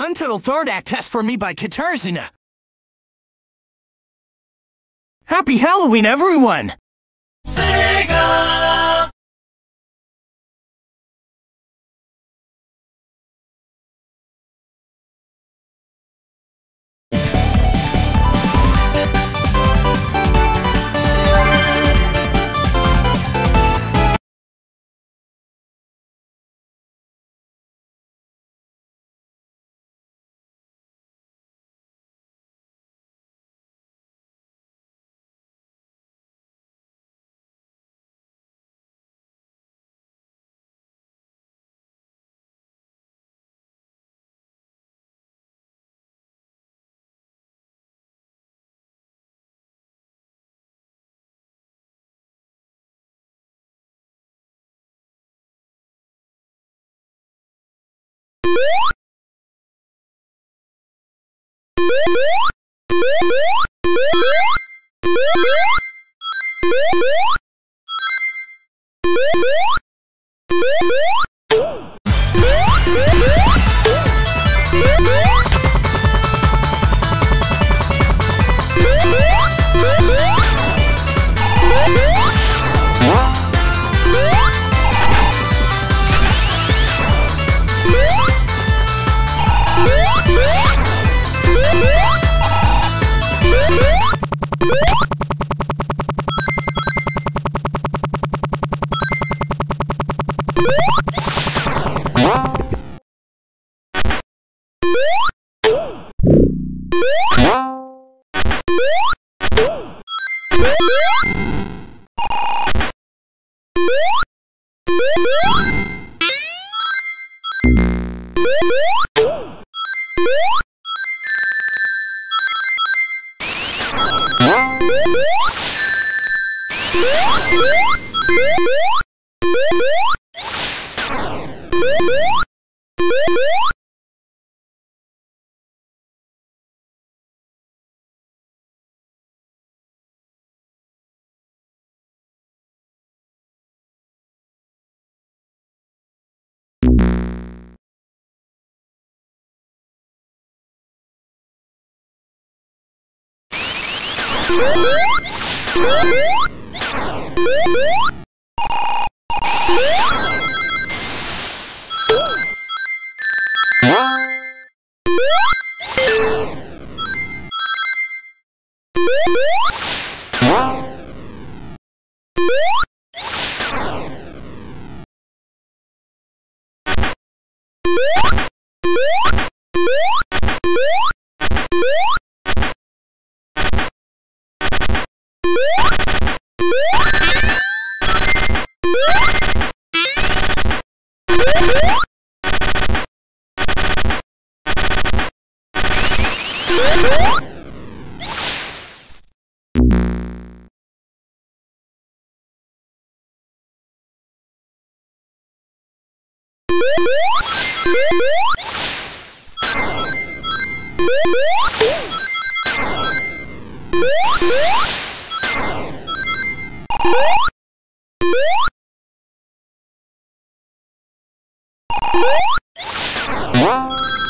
Untitled Thordak test for me by Katarzyna. Happy Halloween, everyone! Sega! Huh? What?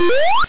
you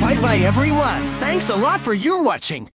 Bye bye everyone. Thanks a lot for your watching.